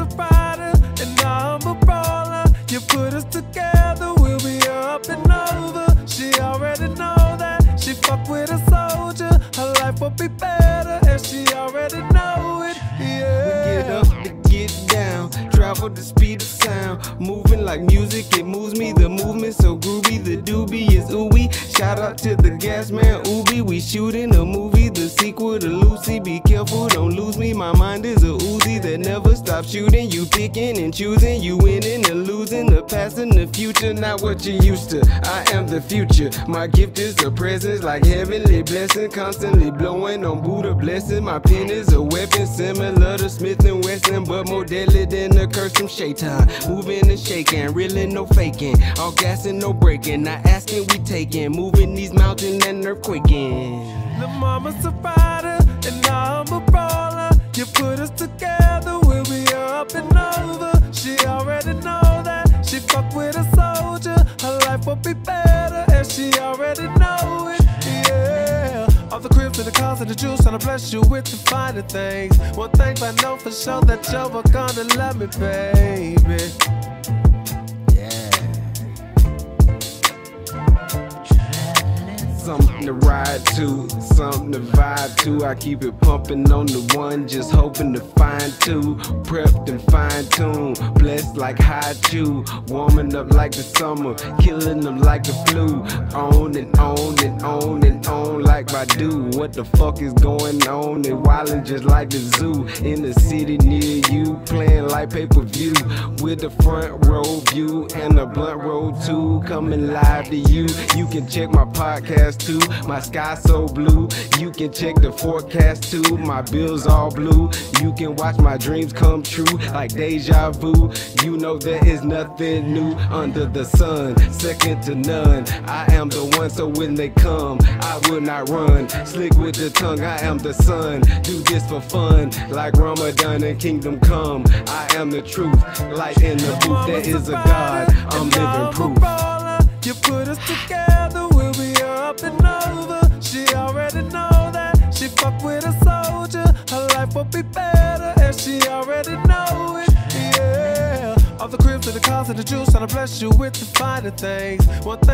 a fighter and I'm a brawler. You put us together, we'll be up and over. She already know that she fuck with a soldier. Her life will be better if she already know it. Yeah. We get up to get down, travel the speed of sound, moving like music. It moves me. The movement so groovy. The doobie is ooey. Shout out to the gas man Ubi. We shooting a movie, the sequel to Lucy. Be careful, don't lose me. My mind is a Uzi never shooting. You picking and choosing, you winning and losing. The past and the future, not what you used to. I am the future. My gift is the presence, like heavenly blessing, constantly blowing on Buddha blessing. My pen is a weapon similar to Smith and Wesson, but more deadly than the curse from Shaitan. Moving and shaking, really no faking. All gas no braking. Not asking, we taking. Moving these mountains and earthquaking. The mama a and she already know it. Yeah. All the cribs and the cars and the juice, and I bless you with the finer things. One thing I know for sure that you're gonna love me, baby. Something to ride to, something to vibe to. I keep it pumping on the one, just hoping to find two. Prepped and fine tuned, blessed like high chew. Warming up like the summer, killing them like the flu. On and on and on and on like Badu. What the fuck is going on? They wildin' just like the zoo. In the city near you, playing like pay per view. With the front row view and the blunt roll too. Coming live to you. You can check my podcast too. My sky so blue. You can check the forecast too. My bills all blue. You can watch my dreams come true like deja vu. You know there is nothing new under the sun. Second to none. I am the one, so when they come, I will not run. Slick with the tongue, I am the sun. Do this for fun, like Ramadan and Kingdom Come. I am the truth, light in the booth. There is a God, I'm living proof. You put us together, we'll be up and over. She already know that. She fuck with a soldier. Her life will be better, and she already know it. Yeah. All the cribs and the cars and the jewels, trying to bless you with the finer things. One thing.